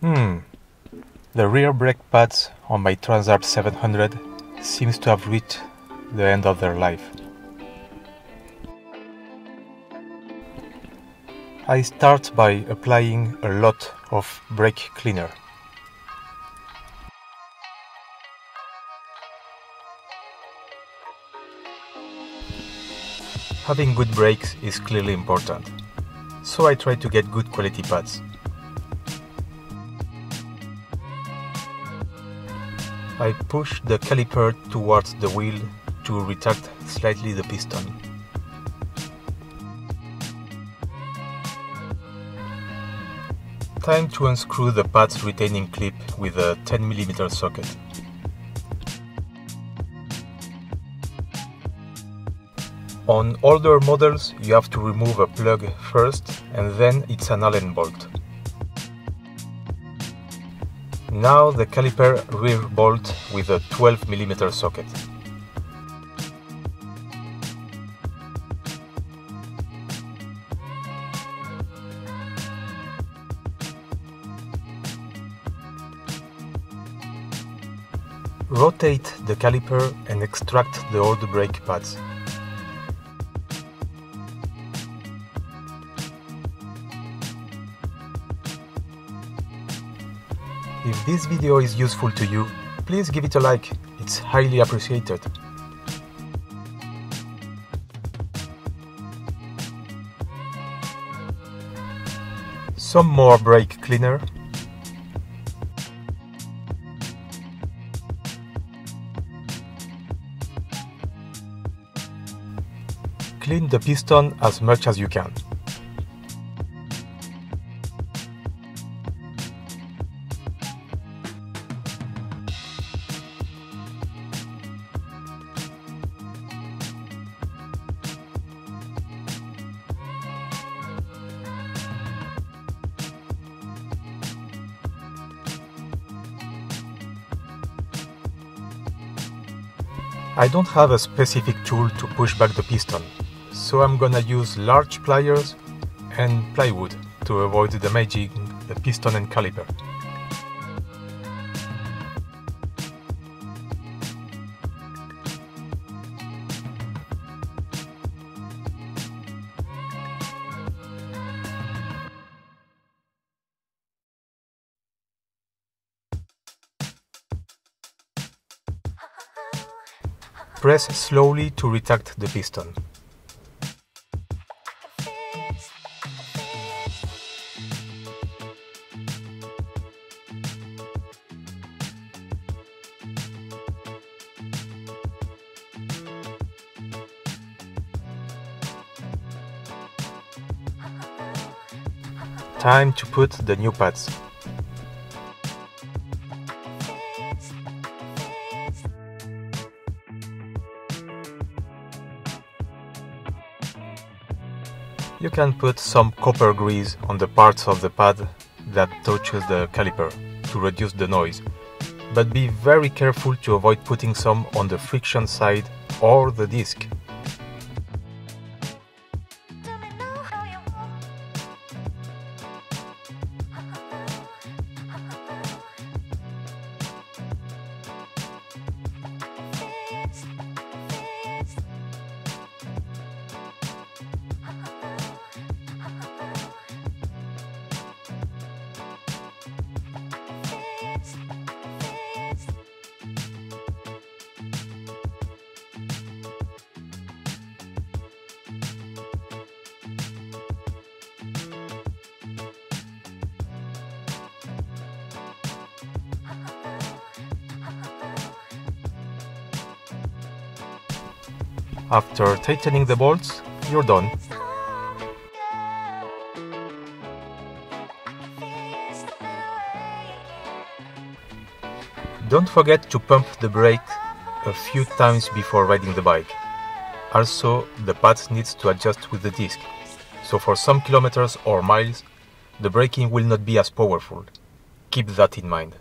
Hmm. The rear brake pads on my Transalp 700 seems to have reached the end of their life. I start by applying a lot of brake cleaner. Having good brakes is clearly important, so I try to get good quality pads. I push the caliper towards the wheel to retract slightly the piston. Time to unscrew the pad's retaining clip with a 10mm socket. On older models you have to remove a plug first and then it's an Allen bolt. Now the caliper rear bolt with a 12mm socket. Rotate the caliper and extract the old brake pads. If this video is useful to you, please give it a like, it's highly appreciated. Some more brake cleaner. Clean the piston as much as you can. I don't have a specific tool to push back the piston, so I'm gonna use large pliers and plywood to avoid damaging the piston and caliper. Press slowly to retract the piston. Time to put the new pads. You can put some copper grease on the parts of the pad that touches the caliper to reduce the noise, but be very careful to avoid putting some on the friction side or the disc. After tightening the bolts, you're done. Don't forget to pump the brake a few times before riding the bike. Also, the pad needs to adjust with the disc, so for some kilometers or miles, the braking will not be as powerful. Keep that in mind.